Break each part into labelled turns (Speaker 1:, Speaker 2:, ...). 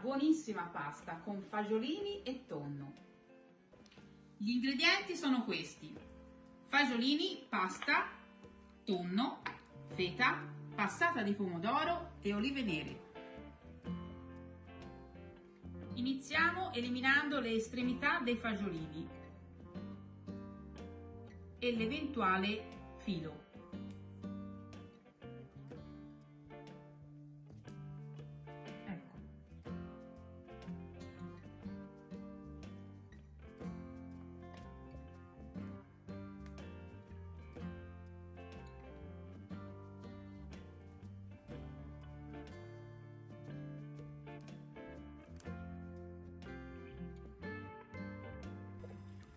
Speaker 1: buonissima pasta con fagiolini e tonno. Gli ingredienti sono questi. Fagiolini, pasta, tonno, feta, passata di pomodoro e olive nere. Iniziamo eliminando le estremità dei fagiolini e l'eventuale filo.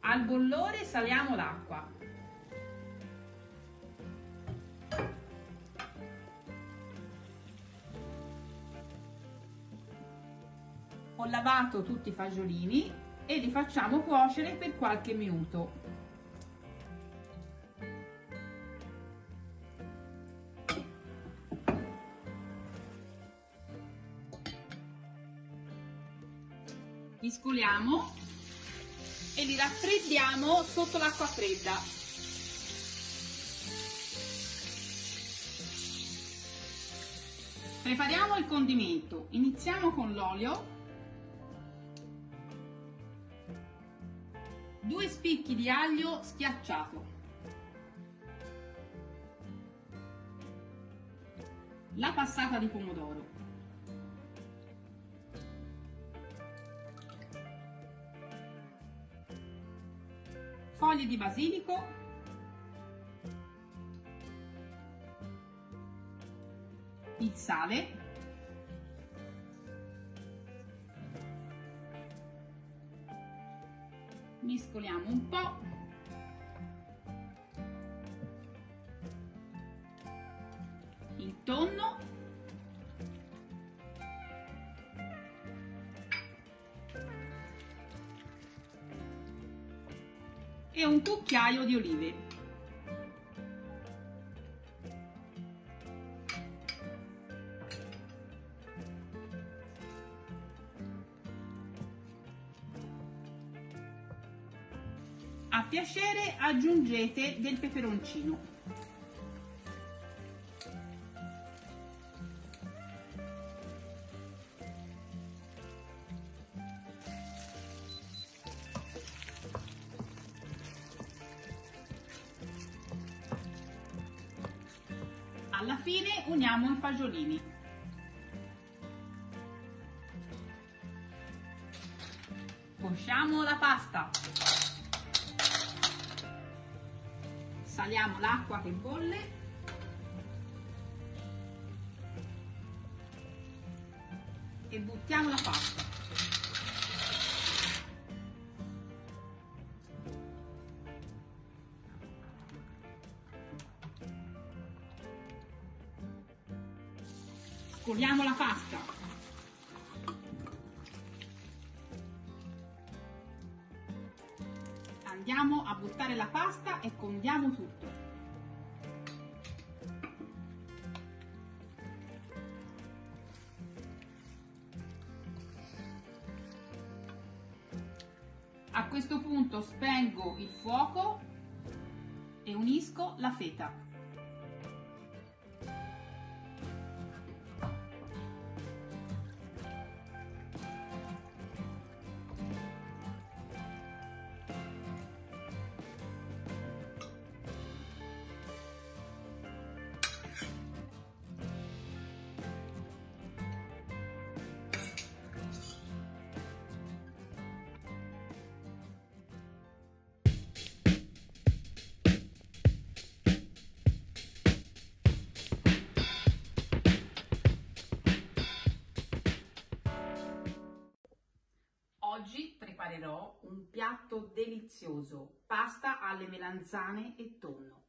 Speaker 1: Al bollore saliamo l'acqua. Ho lavato tutti i fagiolini e li facciamo cuocere per qualche minuto. Miscoliamo e li raffreddiamo sotto l'acqua fredda. Prepariamo il condimento. Iniziamo con l'olio, due spicchi di aglio schiacciato, la passata di pomodoro, foglie di basilico, il sale, mescoliamo un po', il tonno, cucchiaio di olive. A piacere aggiungete del peperoncino. Alla fine uniamo i fagiolini. Cosciamo la pasta. Saliamo l'acqua che bolle. E buttiamo la pasta. Scoliamo la pasta. Andiamo a buttare la pasta e condiamo tutto. A questo punto spengo il fuoco e unisco la feta. Preparerò un piatto delizioso, pasta alle melanzane e tonno.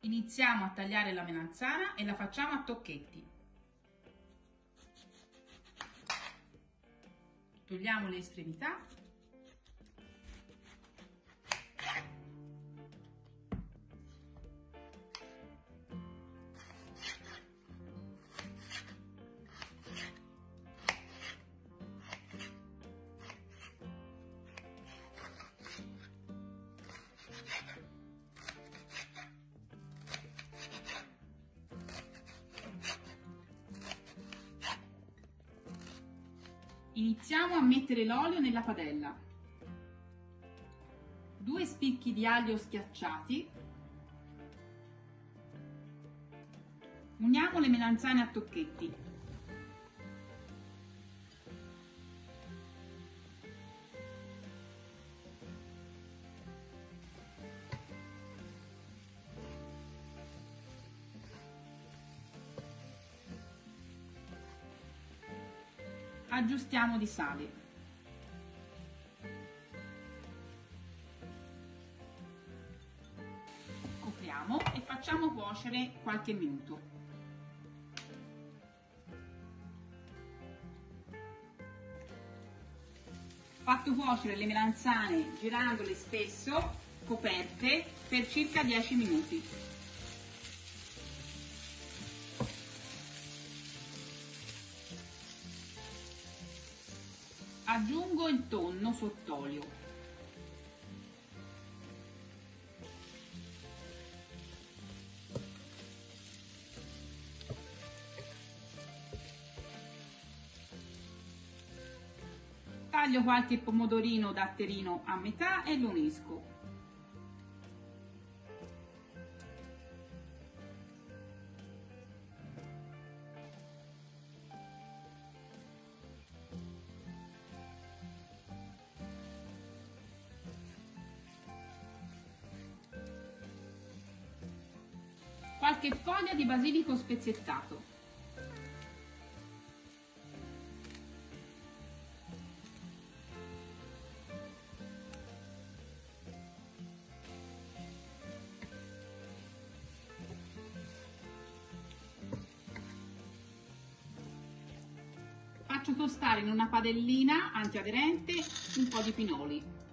Speaker 1: Iniziamo a tagliare la melanzana e la facciamo a tocchetti. Togliamo le estremità. Iniziamo a mettere l'olio nella padella. Due spicchi di aglio schiacciati. Uniamo le melanzane a tocchetti. Aggiustiamo di sale. Copriamo e facciamo cuocere qualche minuto. Fatto cuocere le melanzane girandole spesso, coperte, per circa 10 minuti. Aggiungo il tonno sott'olio. Taglio qualche pomodorino datterino a metà e lo unisco. Qualche foglia di basilico spezzettato. Faccio tostare in una padellina antiaderente un po' di pinoli.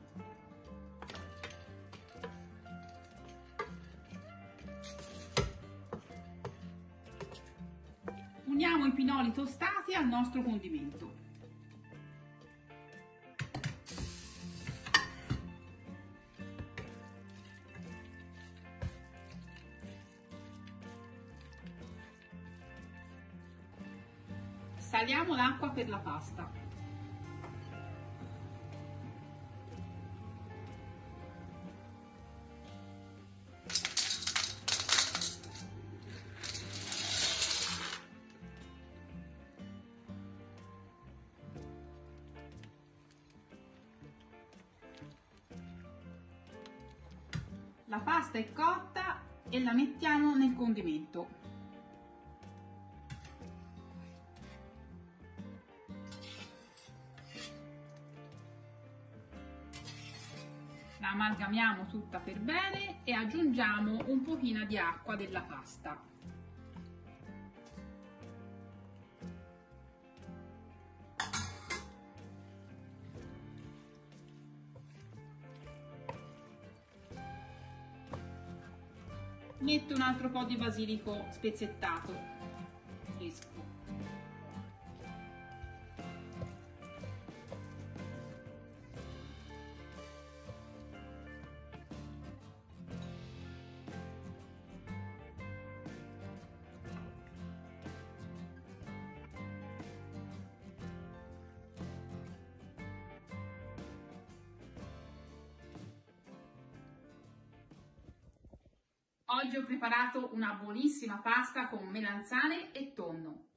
Speaker 1: Uniamo i pinoli tostati al nostro condimento. Saliamo l'acqua per la pasta. La pasta è cotta e la mettiamo nel condimento. La amalgamiamo tutta per bene e aggiungiamo un pochino di acqua della pasta. Po' di basilico spezzettato fresco Oggi ho preparato una buonissima pasta con melanzane e tonno.